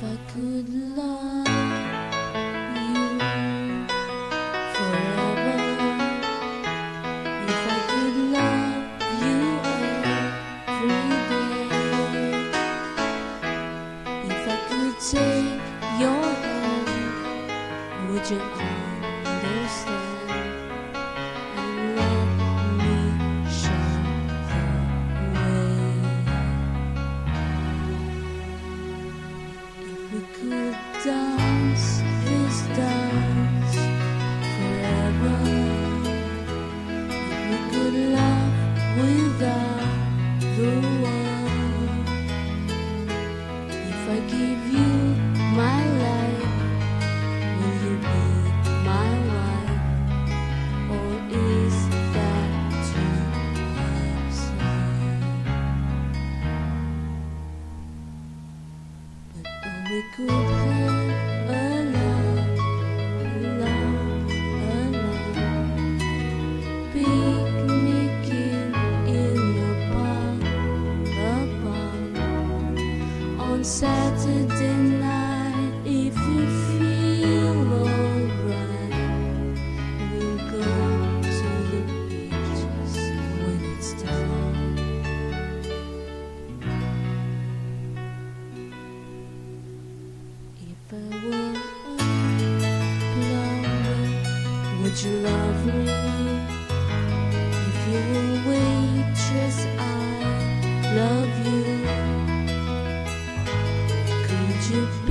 take your hand, would you if I give you my life, will you be my wife, or is that too? But oh, we could have Saturday night. If you feel alright, we'll go to the beaches when it's dark. If I were a would you love me? If you were a waitress, I love you. Could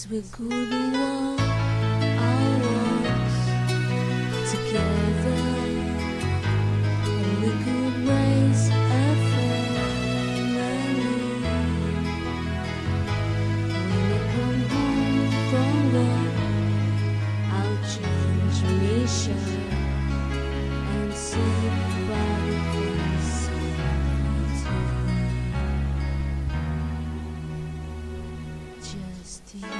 Yes, we could walk our walks together, and we raise a family. When I come home from work, I'll change and. Just you